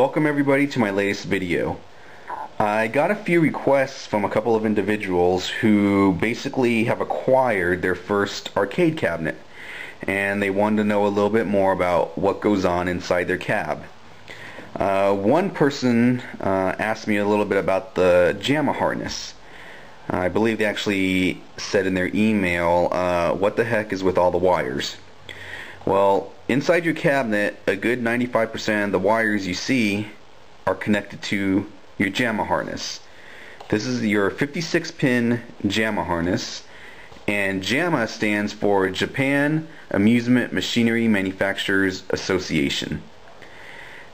Welcome everybody to my latest video. I got a few requests from a couple of individuals who basically have acquired their first arcade cabinet and they wanted to know a little bit more about what goes on inside their cab. Uh, one person uh, asked me a little bit about the JAMMA harness. I believe they actually said in their email, uh, what the heck is with all the wires? Well, inside your cabinet, a good 95% of the wires you see are connected to your JAMMA harness. This is your 56 pin JAMMA harness and JAMMA stands for Japan Amusement Machinery Manufacturers Association.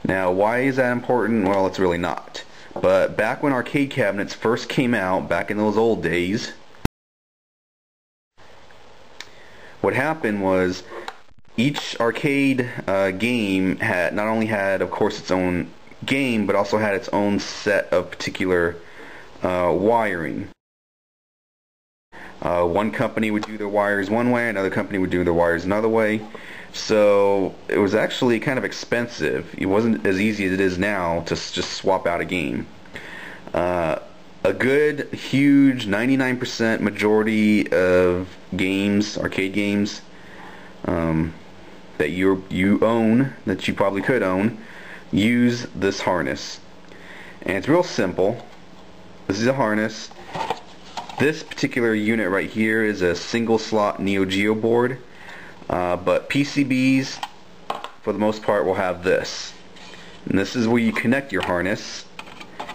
Now why is that important? Well it's really not. But back when arcade cabinets first came out, back in those old days, what happened was each arcade uh, game had not only had, of course, its own game, but also had its own set of particular uh, wiring. Uh, one company would do their wires one way, another company would do their wires another way. So it was actually kind of expensive. It wasn't as easy as it is now to just swap out a game. Uh, a good, huge 99% majority of games, arcade games, um, that you you own, that you probably could own, use this harness. And it's real simple. This is a harness. This particular unit right here is a single slot Neo Geo board. Uh, but PCBs, for the most part, will have this. And this is where you connect your harness.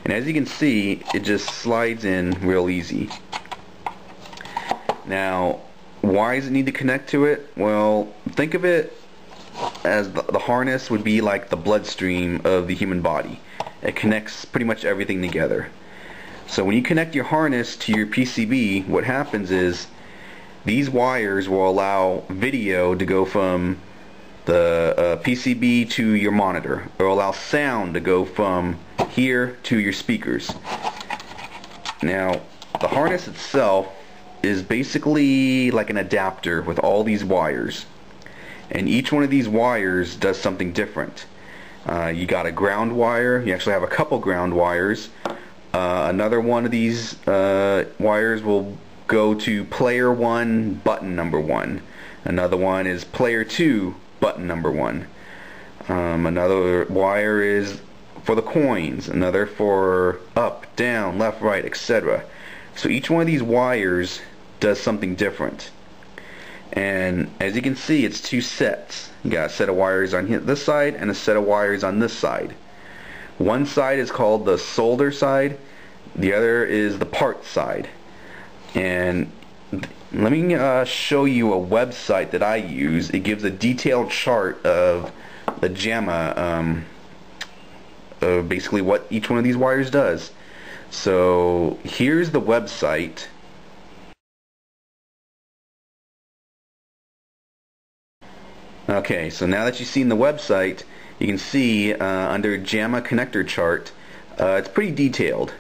And as you can see, it just slides in real easy. Now, why does it need to connect to it? Well, think of it as the, the harness would be like the bloodstream of the human body. It connects pretty much everything together. So when you connect your harness to your PCB, what happens is these wires will allow video to go from the uh, PCB to your monitor. It will allow sound to go from here to your speakers. Now, the harness itself is basically like an adapter with all these wires and each one of these wires does something different. Uh, you got a ground wire, you actually have a couple ground wires. Uh, another one of these uh, wires will go to player 1 button number 1. Another one is player 2 button number 1. Um, another wire is for the coins, another for up, down, left, right, etc. So each one of these wires does something different and as you can see it's two sets. You got a set of wires on this side and a set of wires on this side. One side is called the solder side. The other is the part side. And let me uh, show you a website that I use. It gives a detailed chart of the JAMMA um, basically what each one of these wires does. So here's the website Okay, so now that you've seen the website, you can see uh, under JAMMA connector chart, uh, it's pretty detailed.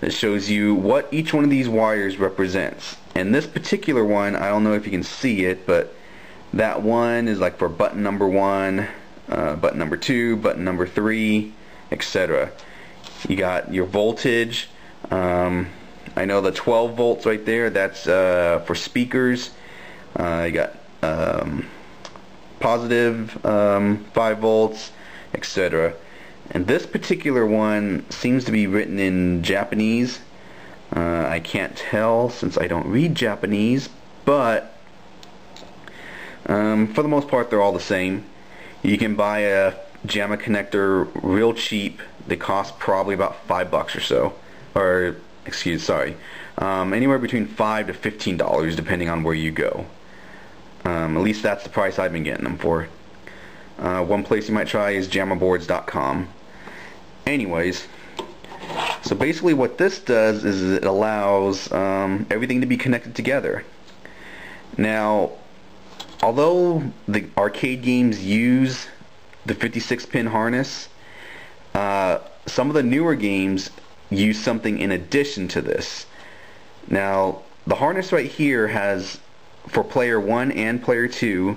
It shows you what each one of these wires represents. And this particular one, I don't know if you can see it, but that one is like for button number one, uh, button number two, button number three, etc. You got your voltage. Um, I know the 12 volts right there, that's uh, for speakers. Uh, you got um, positive um, 5 volts, etc. And this particular one seems to be written in Japanese. Uh, I can't tell since I don't read Japanese, but um, for the most part they're all the same. You can buy a JAMMA connector real cheap. They cost probably about five bucks or so, or excuse, sorry, um, anywhere between five to fifteen dollars depending on where you go. Um, at least that's the price I've been getting them for. Uh, one place you might try is jammaboards.com. Anyways, so basically what this does is it allows um, everything to be connected together. Now, although the arcade games use the 56 pin harness, uh, some of the newer games use something in addition to this. Now, the harness right here has for player 1 and player 2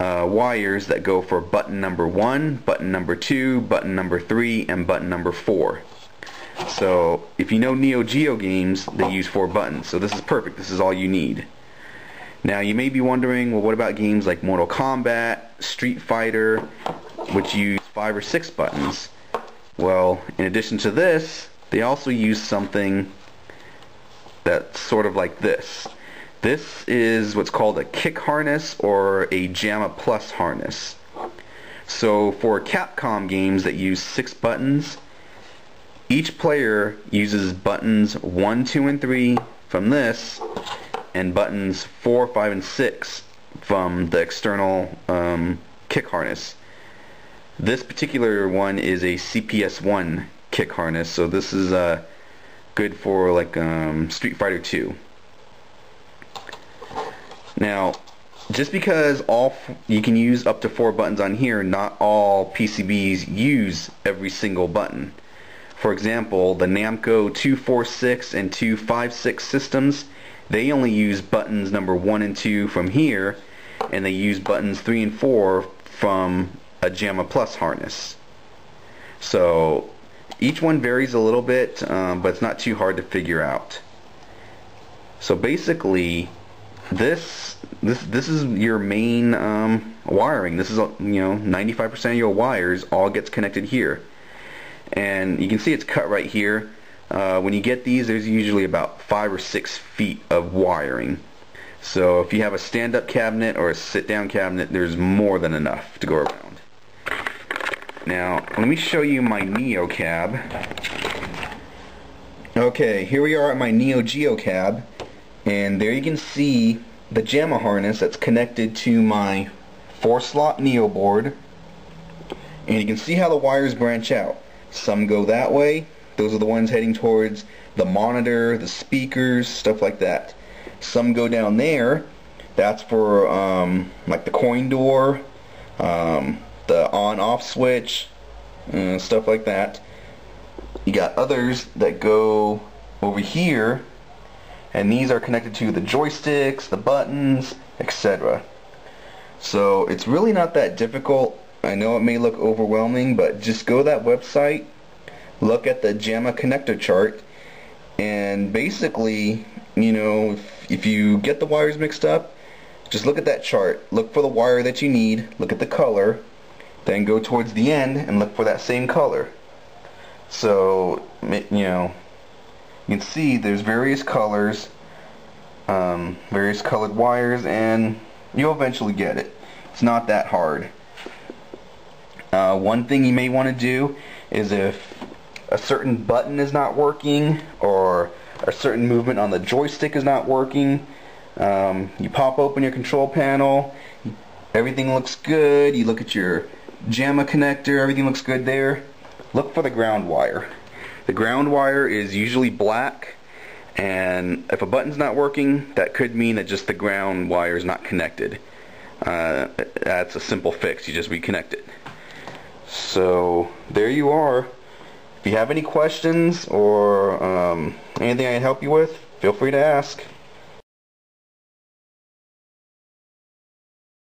uh, wires that go for button number 1, button number 2, button number 3, and button number 4. So if you know Neo Geo games, they use four buttons. So this is perfect. This is all you need. Now you may be wondering, well what about games like Mortal Kombat, Street Fighter, which use five or six buttons? Well, in addition to this, they also use something that's sort of like this. This is what's called a kick harness or a JAMMA Plus harness. So for Capcom games that use six buttons, each player uses buttons 1, 2, and 3 from this and buttons 4, 5, and 6 from the external um, kick harness. This particular one is a CPS-1 kick harness, so this is uh, good for like um, Street Fighter 2. Now, just because all you can use up to four buttons on here, not all PCBs use every single button. For example, the Namco 246 and 256 systems, they only use buttons number 1 and 2 from here, and they use buttons 3 and 4 from a JAMMA Plus harness. So each one varies a little bit, um, but it's not too hard to figure out. So basically, this this this is your main um, wiring. This is you know 95% of your wires all gets connected here. And you can see it's cut right here. Uh, when you get these there's usually about five or six feet of wiring. So if you have a stand-up cabinet or a sit-down cabinet there's more than enough to go around. Now let me show you my Neo cab. Okay here we are at my Neo Geo cab and there you can see the JAMMA harness that's connected to my four slot Neo board and you can see how the wires branch out some go that way. Those are the ones heading towards the monitor, the speakers, stuff like that. Some go down there. That's for um, like the coin door, um, the on-off switch, uh, stuff like that. You got others that go over here, and these are connected to the joysticks, the buttons, etc. So it's really not that difficult I know it may look overwhelming, but just go to that website, look at the JAMMA connector chart, and basically, you know, if, if you get the wires mixed up, just look at that chart. Look for the wire that you need, look at the color, then go towards the end and look for that same color. So, you know, you can see there's various colors, um, various colored wires, and you'll eventually get it. It's not that hard. Uh, one thing you may want to do is if a certain button is not working or a certain movement on the joystick is not working, um, you pop open your control panel, everything looks good, you look at your JAMMA connector, everything looks good there. Look for the ground wire. The ground wire is usually black and if a button's not working that could mean that just the ground wire is not connected. Uh, that's a simple fix, you just reconnect it. So there you are. If you have any questions or um, anything I can help you with, feel free to ask.